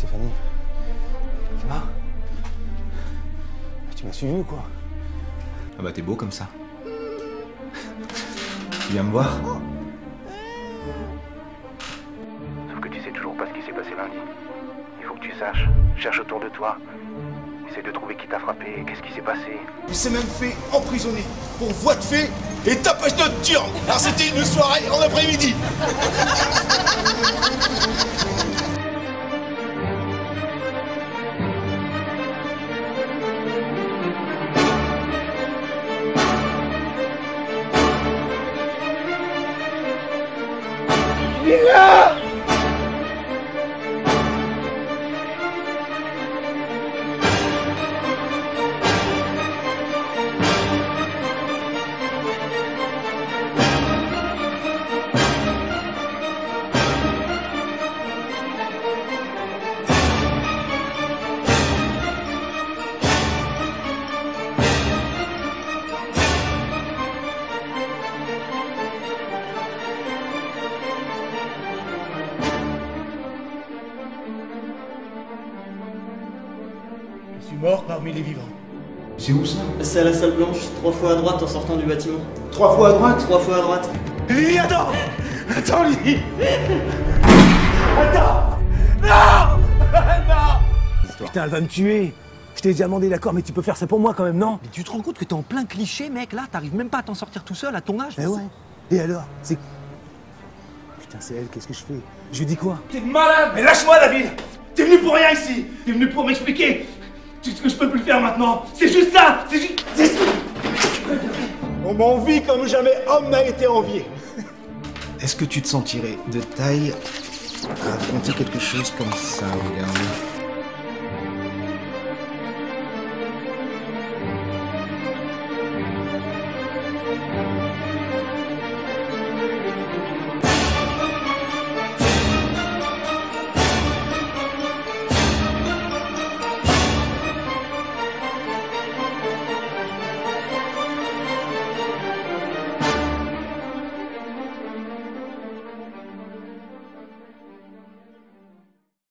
Stéphanie. Emma Tu m'as suivi ou quoi? Ah bah t'es beau comme ça. Tu viens me voir Sauf que tu sais toujours pas ce qui s'est passé lundi. Il faut que tu saches. Cherche autour de toi. Essaye de trouver qui t'a frappé et qu'est-ce qui s'est passé. Il s'est même fait emprisonner pour voie de fait et tapage nocturne. Alors c'était une soirée en après-midi. Je suis mort parmi les vivants. C'est où ça C'est à la salle blanche, trois fois à droite en sortant du bâtiment. Trois fois à droite Trois fois à droite. Lily, attends Attends, Lily Attends Non Non Putain, elle va me tuer Je t'ai déjà demandé, d'accord, mais tu peux faire ça pour moi quand même, non Mais tu te rends compte que t'es en plein cliché, mec, là? T'arrives même pas à t'en sortir tout seul à ton âge Eh ouais. Et alors? C'est. Putain, c'est elle, qu'est-ce que je fais? Je lui dis quoi? T'es malade Mais lâche-moi, David T'es venu pour rien ici T'es venu pour m'expliquer ce que je peux plus faire maintenant? C'est juste ça! C'est juste... c'est- On m'envie comme jamais homme n'a été envié. Est-ce que tu te sentirais de taille à affronter quelque chose comme ça, regarde